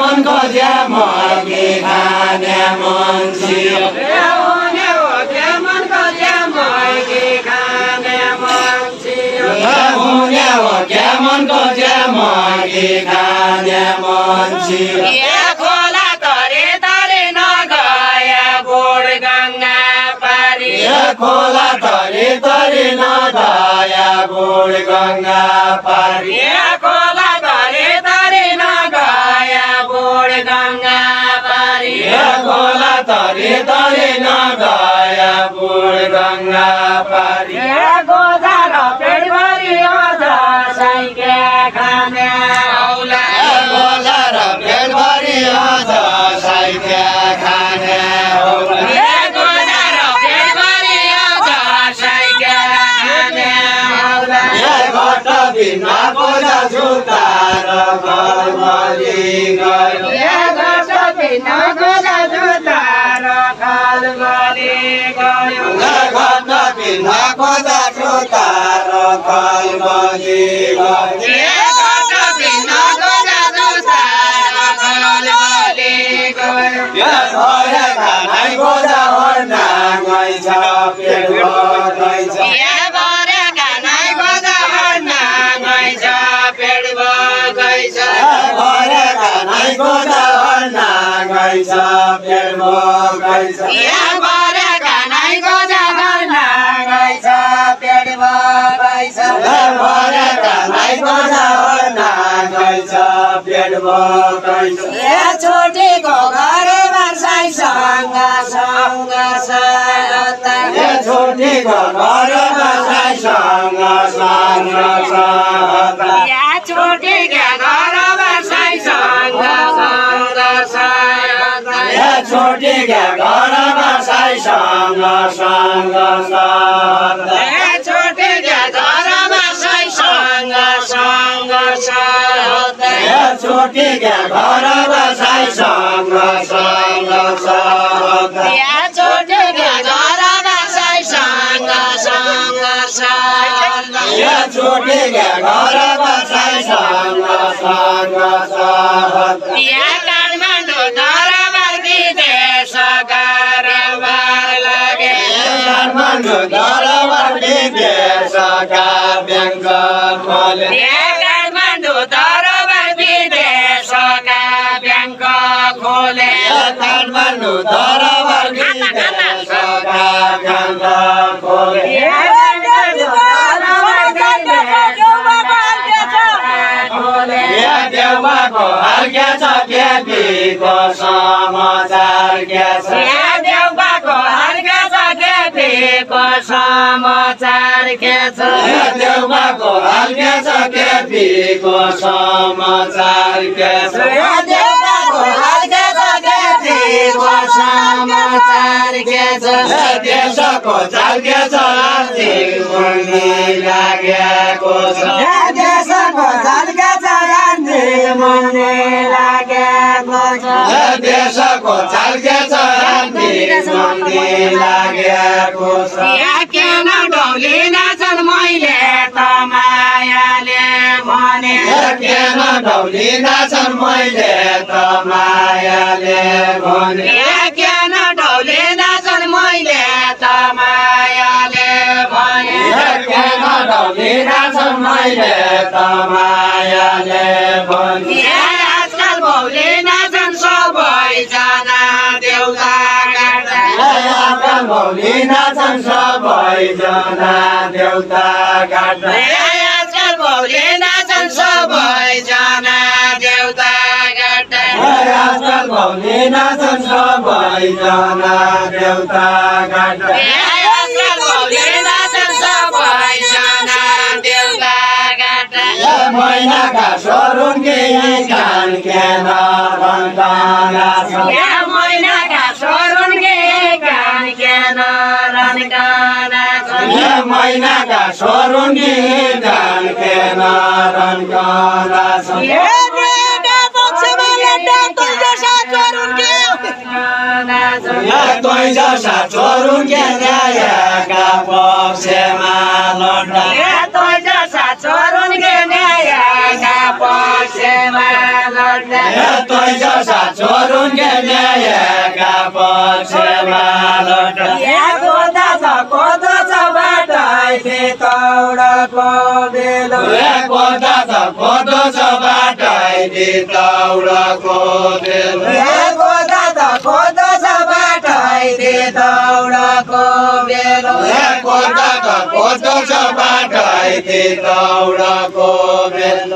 मन खोज्या मर्के खाने मन्सियो हुने हो खोला तरी तरी नदया गोड गङ्गा पारी। खोला तरे तरे नगया गोड गङ्गा पारी। खोला तरी तरी नदया गोड गङ्गा पारी। र पेटभरि अझ साइके खाने बिना बोझा जुत्ता र घरमली गोजा जुत्ता र गरी गयो बिना बोझा जुत्ता र घरमली गयो घर। खानै बोझा हर्ना भर्दैछ घर गइछ पेट भर्दैछ छोटेको घरमा साईसँग सँग ए छोटीको सँग? ए छोटीका घरमा साईसँग सँग घरमा साईसँग सँग ए छोटीका घरमा साईसँग सँग सहता या छोटेका घरमा साईसँग सँग ए छोटीका घरमा साईसँग सँग सहता काठमाडौँ दरबार विदेशका ब्याङ्क खोले काठमाडौँ दरबार विदेशका ब्याङ्क खोले काठमाडौँ ब्याङ्क खोले समाचार छ समाचार के छ? या देउबाको हल्के छ केपीको समाचार के छ? समाचार के छ? या देशको चाल्के छ आर्थिक मन्दी लागेको छ। देशको झल्का छ मन्ने लागेको छ। देशको चाल्के छ आर्थिक मन्दी लागेको छ किन मैले त मायाले मैले त मायाले त मायाले आजकल भौलिँदैछन् सबैजना देउता गाड्दा भौलिँदैछन् सबैजना देउता आजकल सबैजना देउता गाड्दा आजकल भौलिँदैछन् सबैजना देउता गाड्दा मैनाका स्वरूप के कान केन रन्काना के केन रन्काना छ तै न्यायका पक्षमा लड्दा तै जसा चोरुङ्गे न्यायका पक्षमा लड्दा कोदा त बाटाइ दौडको बेल कोदा त कोदो छ बाटाइ दौडको बेल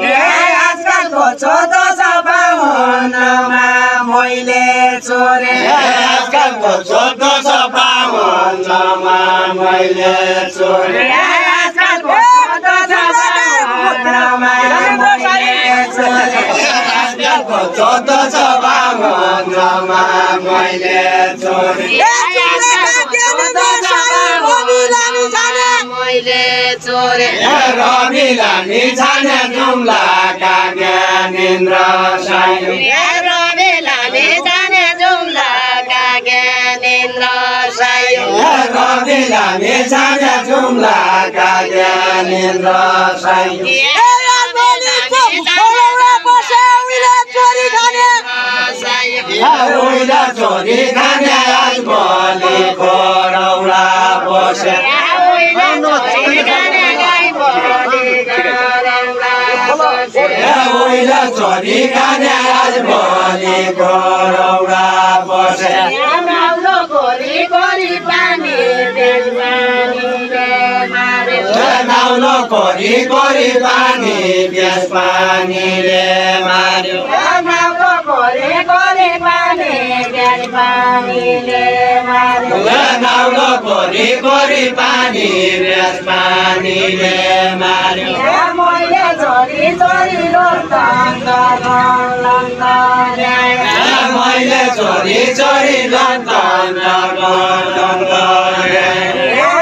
आजकलको छोटो सभामा मैले चोरे आजकलको छोटो छ बाहुनमा मैले चोरे आजकलको छोटो सभामा मैले चोरे आजकलको छोटो छ बाहुनमा मैले चोरे मैले चोरे रवि लामी छाने जुम्ला का ज्ञानेन्द्र साई रवि लामी छाने जुम्ला का ज्ञानेन्द्र साई उइला छोरी खाने आज भोलि खोरौला बसे उइला छोरी खाने आज भोलि खोरौला बसे नाउलो कोरी कोरी पानी प्यास पानीले मार्यो। नाउलो कोरी कोरी पानी प्यास पानीले मार्यो मैले छोरी छोरी लन्डन मैले छोरी छोरी सत्र हजार मारी हजार विकास हजार मारियो जय विकास सत्र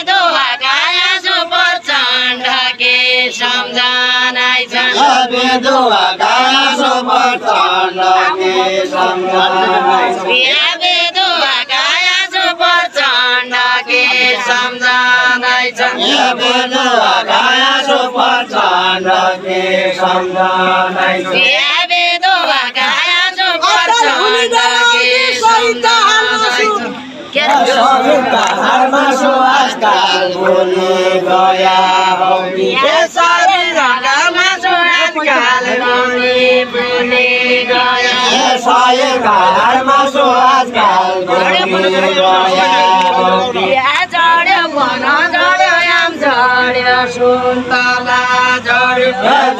सम्झाइ बेदुवा काया सुपर चाटी सम्झाइ हारमा सुवासकाल बोली गया बोली गया। हौदी झड्यो भन झड्यो आम झड्यो सुन्तला झऱ्यो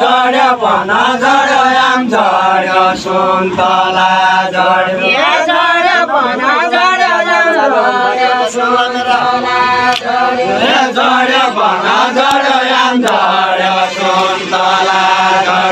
झड्यो भन झड्यो आम झड्यो सुन्तला झड्यो सुन्तला झड्यो भन झड्यो आम झड्यो सुन्तला झड्यो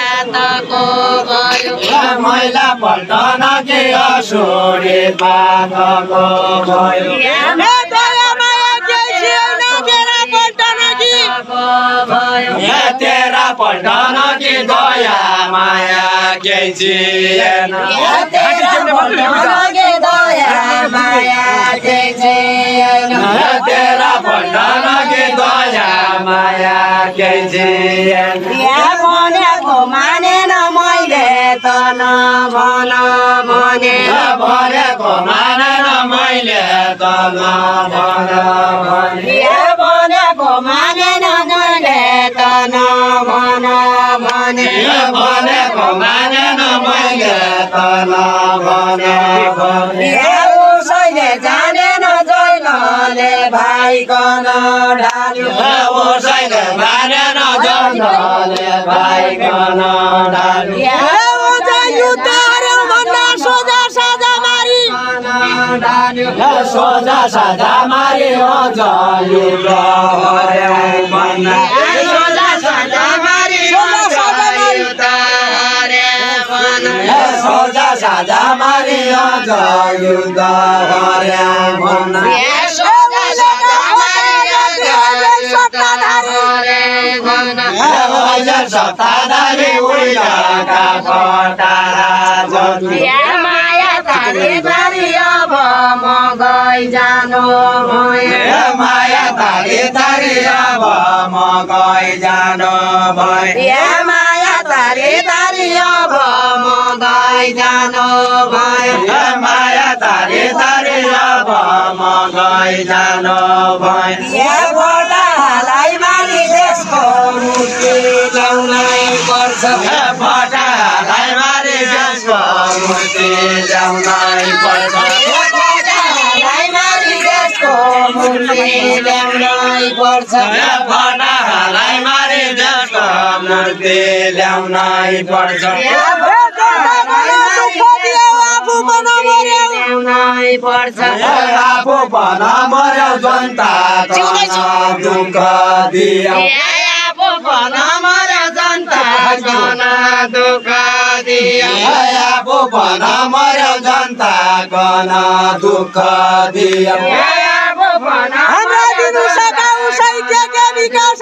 पल्टन पातको भयो मैला भण्डान कि असोरे पातको भयो तेरा पल्टन कि दया माया केही तेरा पल्टन कि दया माया केही भनेको मानेन मैले त नभन भने भनेको मानेन मैले त नभन भने भनेको मानेन मैले त नभन भने या उसैले जानेन जैलले भाइकन ढाल्यो उसैले मानेन भाइकन ढाल्यो सोझा साझा मारी अझ युद्ध मारे अझ युद्ध हर्याउ भन्दा हजार सत्ताधारी उहिलेका पटारा जति जानु ए माया तारी तारी अब म गइ जान भए माया तारे तारी अब जानु भयो ए माया तारी तारी अब ल्याउनै पर्छ मारे पर्छ ए बडालाई मारी देशको मुक्ति ल्याउनै पर्छ ए फटालाई मारे देशको मुक्ति ल्याउनै पर्छ पर्छ आफू भन मर्यो जनता दुःख दियो। जनता गन दुःख दियो आफू जनता। गन दुःख दियो हाम्रा दिनु सकाउ के के विकास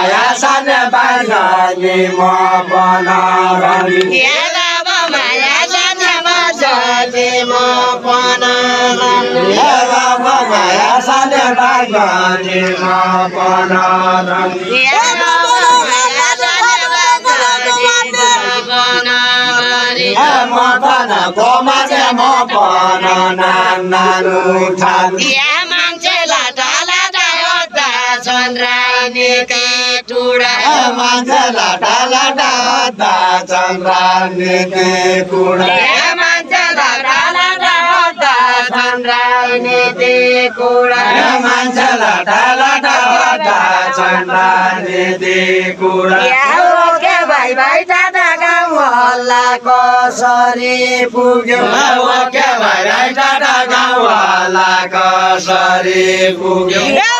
माया साने म माया म चन्द्रानी के टुडा ए मान्छे लाटा लाटा दा चन्द्रानी कुडा मान्छे लाटा लाटा राजनीति कुरा मान्छे लाटा लाटा लाटा छन् राजनीति कुरा के भाइ भाइ टाटा गाउँ हल्ला कसरी पुग्यो? के भाइ टाटा गाउँवाला कसरी पुग्यो?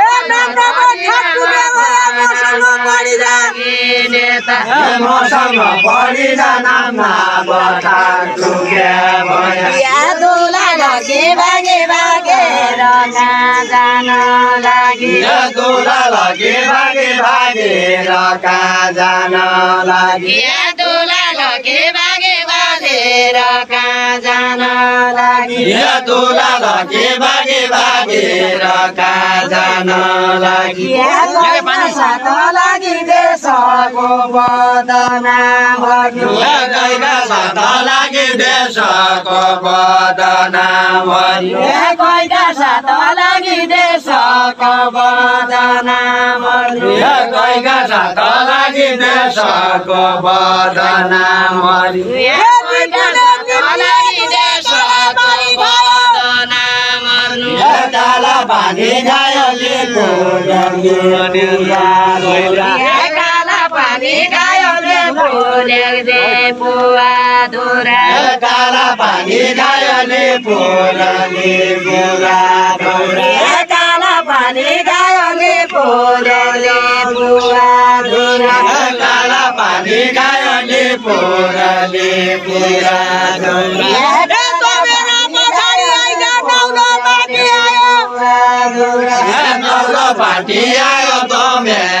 मन मैला किनेता मसँग बढी जानमा बठा टुक्या भया जान लागि लगे भागे भागेर कहाँ जान लागि लगे बागे बाजेर कहाँ जान लागि? दुला लगे भागे भागेर कहाँ जान लागि? साथ लागि? देशको बदना भन्यो गएका साथ लागि देशको बदना भन्यो कोइका साथ लागि देशको साथ लागि देशको पानी गायोले फुलेक्दे पुवा धुरा काला पानी गायोले पुरा गौरा काला पानी गायोले फुलेक्दे पुवा धुरा काला पानी गायोले पुरले पुरा गौरा नौलो पाटी आयो। त मेरा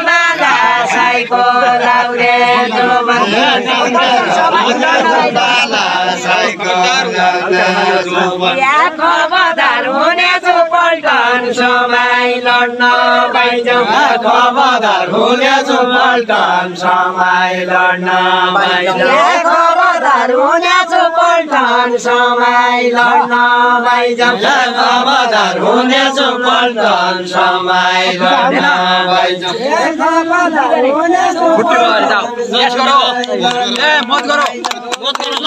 साइको लाउरे हुने छु पल्टन समय लड्न पाइजाउँ खबरदार हुनेछु पल्टन समय लड्न खबरदार हुने छु पल्टन समय लड्न पाइजाउँ खबरदार हुनेछु पल्टन समय लड्न खबरदार हुने छु यस करो ए मत करो मत करो